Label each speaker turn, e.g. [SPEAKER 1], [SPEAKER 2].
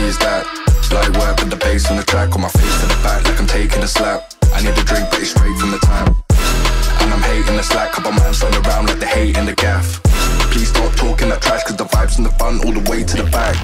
[SPEAKER 1] heavy is that? Light work with the bass on the track, on my face to the back like I'm taking a slap. I need a drink, but it's straight from the tap. And I'm hating the slack, couple man stand around like they hate in the gaff. Please stop talking that trash, cause the vibes in the front all the way to the back.